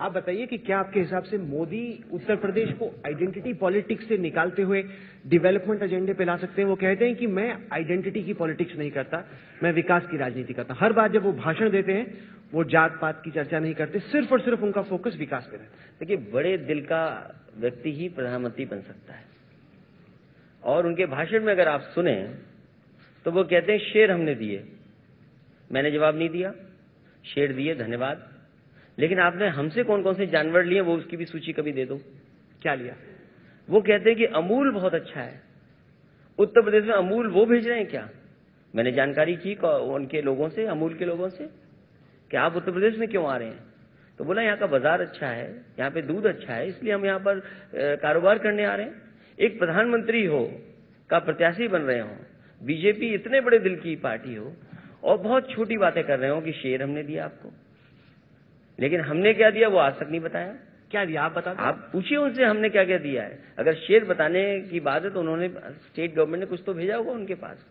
आप बताइए कि क्या आपके हिसाब से मोदी उत्तर प्रदेश को आइडेंटिटी पॉलिटिक्स से निकालते हुए डेवलपमेंट एजेंडे पे ला सकते हैं? वो कहते हैं कि मैं आइडेंटिटी की पॉलिटिक्स नहीं करता, मैं विकास की राजनीति करता हर बार जब वो भाषण देते हैं, वो जात पात की चर्चा नहीं करते, सिर्फ़ और सिर्फ़ उनका फोकस विकास पे रहता देखिए, बड़े दिल का व्यक्ति ही प्रधानमंत्री बन सकता है। और उनके भाषण में अगर आप सुने तो वो कहते हैं, शेर हमने दिए। मैंने जवाब नहीं दिया। शेर दिए, धन्यवाद। लेकिन आपने हमसे कौन कौन से जानवर लिए, वो उसकी भी सूची कभी दे दो। क्या लिया? वो कहते हैं कि अमूल बहुत अच्छा है। उत्तर प्रदेश में अमूल वो भेज रहे हैं क्या? मैंने जानकारी की उनके लोगों से, अमूल के लोगों से, कि आप उत्तर प्रदेश में क्यों आ रहे हैं? तो बोला, यहाँ का बाज़ार अच्छा है, यहाँ पे दूध अच्छा है, इसलिए हम यहाँ पर कारोबार करने आ रहे हैं। एक प्रधानमंत्री हो का प्रत्याशी बन रहे हो बीजेपी इतने बड़े दिल की पार्टी हो और बहुत छोटी बातें कर रहे हो कि शेर हमने दिया आपको। लेकिन हमने क्या दिया वो आज तक नहीं बताया। क्या दिया? आप बता आप पूछिए उनसे हमने क्या क्या दिया है। अगर शेर बताने की बात है तो उन्होंने स्टेट गवर्नमेंट ने कुछ तो भेजा होगा उनके पास।